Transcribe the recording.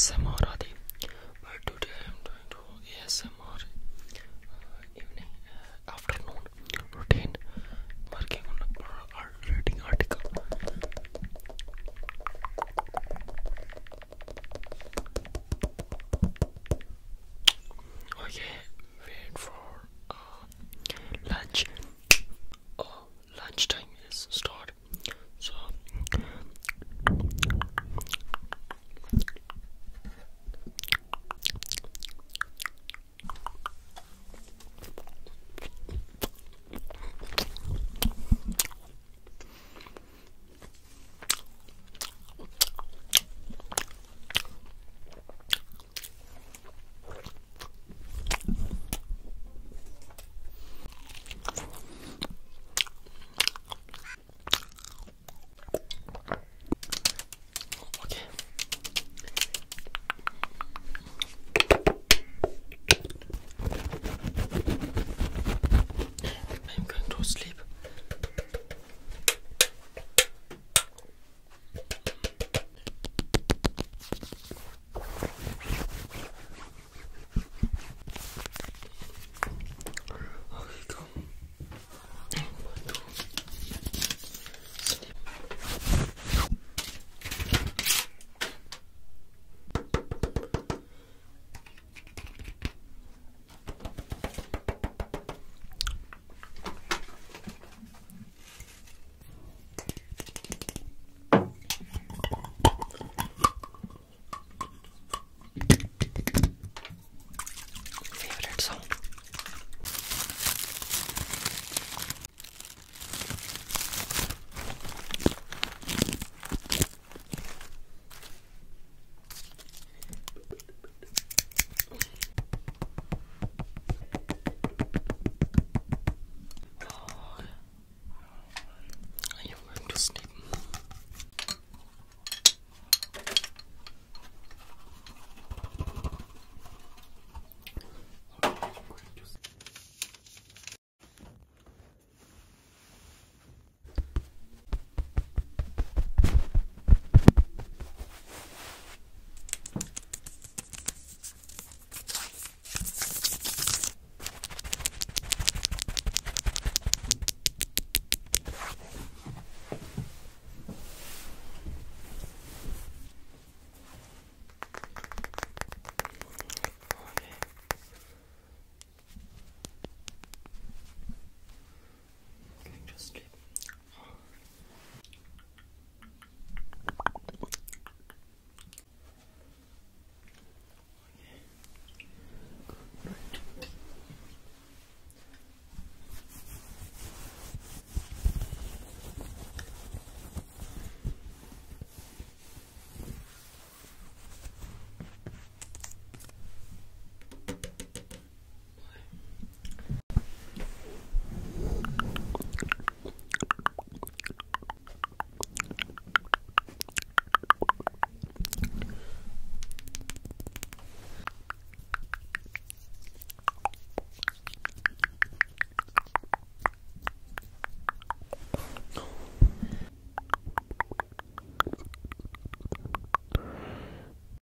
Samora. 없어.